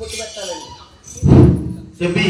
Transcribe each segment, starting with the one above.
బొట్టు పెట్టాలండి చెప్పి.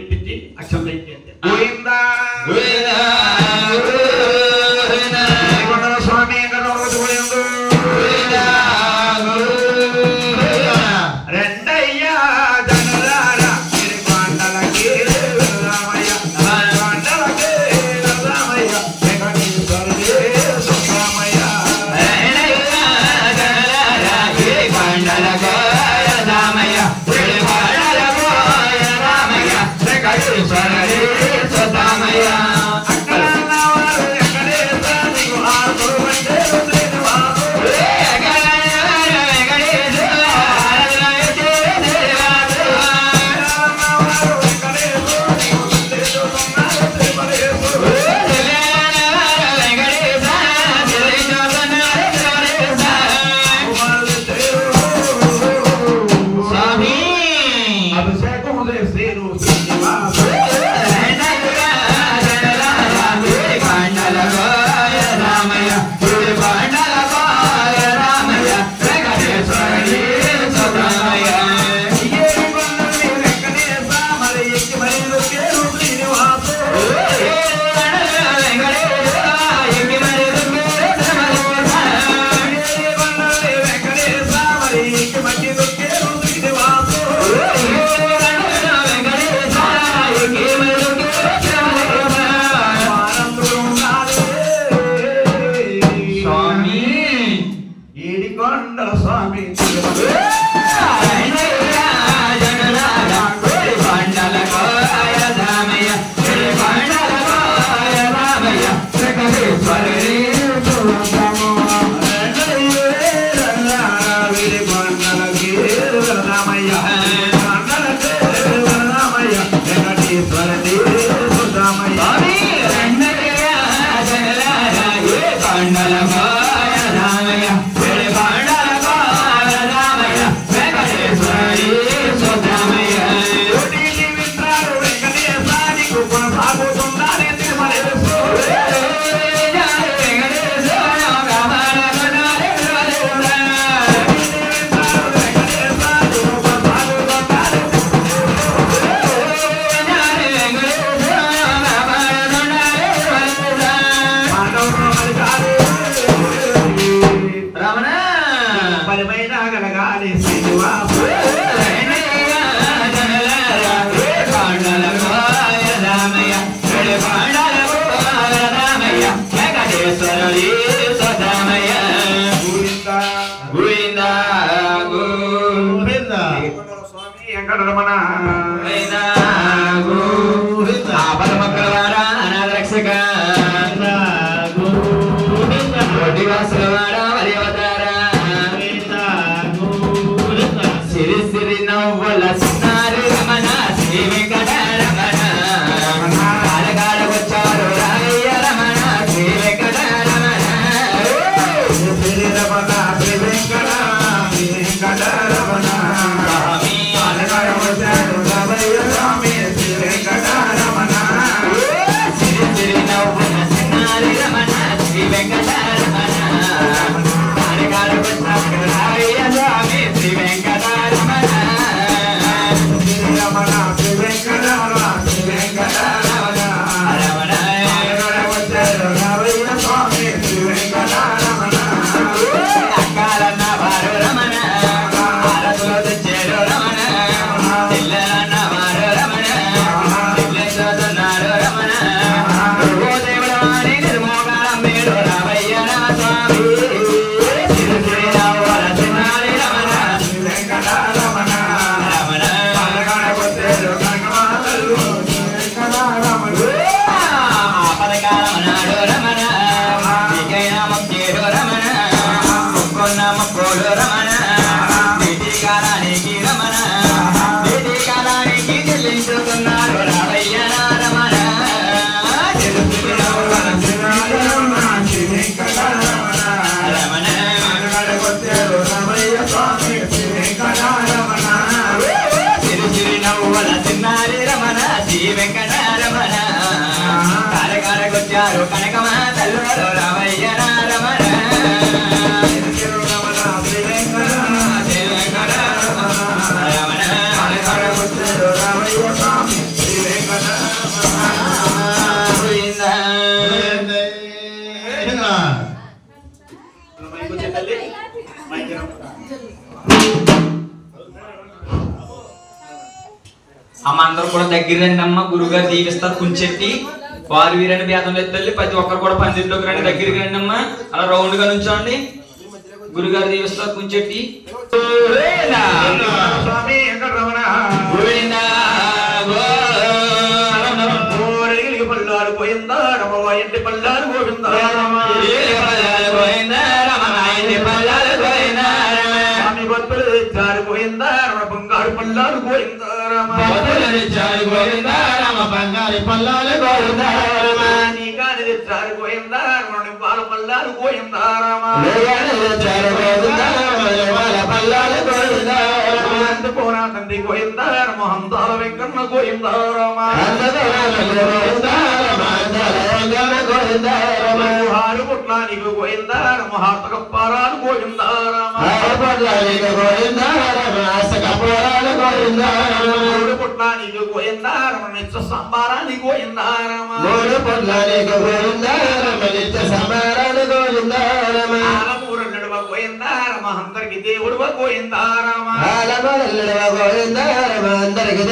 repetir, acción అమ్మ అందరూ కూడా దగ్గర రండి అమ్మ. గురుగారు దీవిస్తారు. కుంచెట్టి వారు వీరని భేదంలో తల్లి. ప్రతి ఒక్కరు కూడా పందిరిలోకి రండి దగ్గరికి రండి అమ్మ. అలా రౌండ్గా నుంచోండి. గురుగారు దీవిస్తారు. కుంచెట్టి. పల్లారు పోయిందా? గోవిందా పోయిందా? బంగారు పల్లారు గోవిందా రమ భక్తులు తెచ్చారు గోవిందా, రమ బంగారు పల్లాలు గోవిందా, రమ. నీ కాని తెచ్చారు పోయిందా? రమ? పాల పల్లాలు గోవిందా, రమ. పోనా తండ్రి గోవిందా రమ హంతాల వెంకన్న గోవిందా రమ. హారు పుట్ల నీకు గోవిందా రమ? హార్తక పారాలు గోవిందా రమ? ఆడపడ్లానికి గోవిందా, రమ? అసకపోరాలు గోవిందా, రమ. మూడు పుట్ల నీకు రమ? నిత్య గోవిందా, రమ? నిత్య సమారాలు గోవిందా, అందరికి దేవుడు గోవిందా రమ ఆలమరల్లుడవ గోవిందా, రమ అందరికి.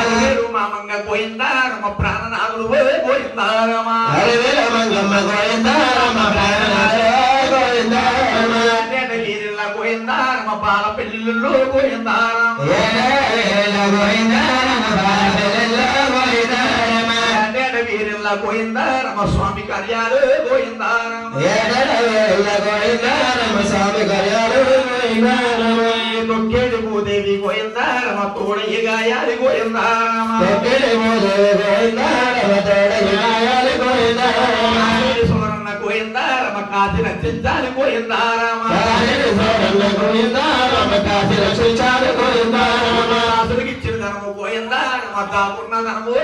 అలివేలు మామంగ గోవిందా రమ ప్రాణనాథుడు గోవిందా రమ హరివేల మంగమ్మ గోవిందా, రమ ప్రాణనాథ గోవిందా, రమ. నేట వీరిల్ల గోవిందా రమ పాల పెళ్ళిళ్ళు గోవిందా రమ ఏలేల గోవిందా, రమ బాలబెల్ల గోవిందా, రమ. నేట వీరిల్ల గోవిందా రమ స్వామి కార్యాలు గోవిందా రమ ఏడేల గోవిందా, రమ స్వామి కళ్యాణు. తొక్కేటి భూదేవి గోవిందా రమ తోడయ్య గాయాలి గోవిందా రమ తొక్కిడి మోదేవి గోవిందా, రమ తోడగి నాయాలి గోవిందా, సువర్ణ గోవిందా రమ కాచి రచించాలి గోవిందా రమ సోడన్న గోవిందా, రమ కాశీ రక్షించాలి గోవిందా, రమ. దాకున్న ధనము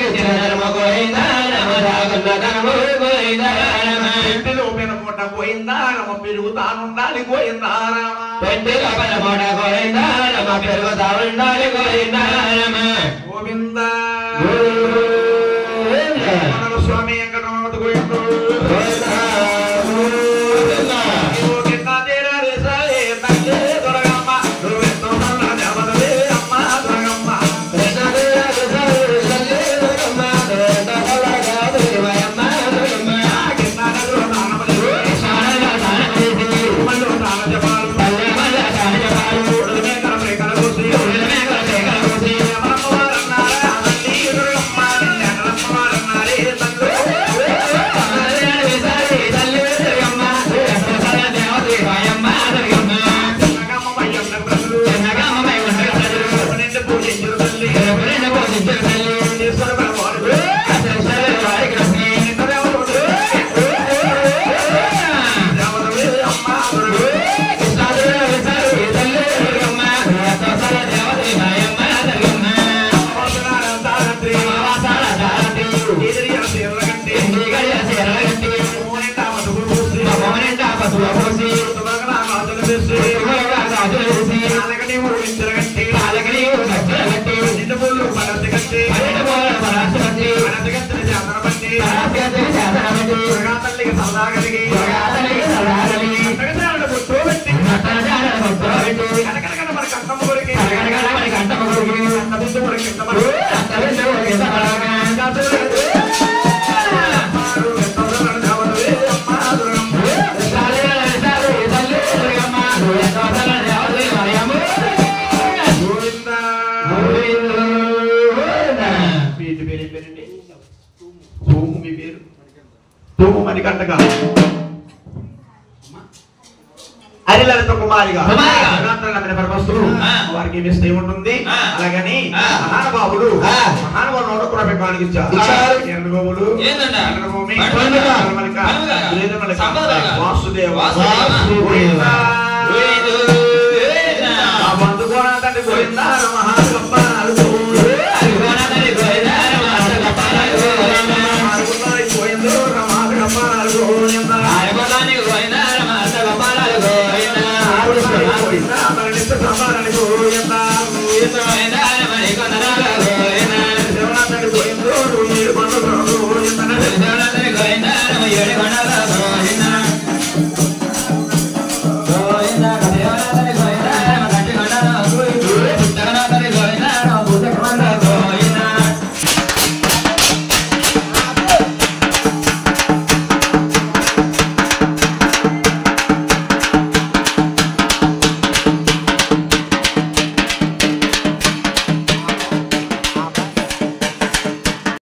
ఇచ్చిన ధర్మ గోవిందా, రమ దాగున్న ధనము గోవిందా, రమ. ఇంటిలో పెనమూట గోవిందా రమ పెరుగుతానుండాలి లోపల మూట గోవిందా, స్వామి వెంకటరమణ గోవిందా Yeah. పరాశరపతి అనతగత్తెల శాసనపతి దుర్గా తల్లికి సరదా కలిగి అంతగతాలను బొట్టు కనకనకన మన కంఠము కొరికి అంతబిందు మన కిందమని వీటి మణికంటగా హరిలలిత కుమారిగా. పరమస్తులు ఆ. వారికి ఏముంటుంది ఆ. అలాగని. మహానుభావుడు. నోట కూడా పెట్టడానికి ఇచ్చారు. వాసుదేవ.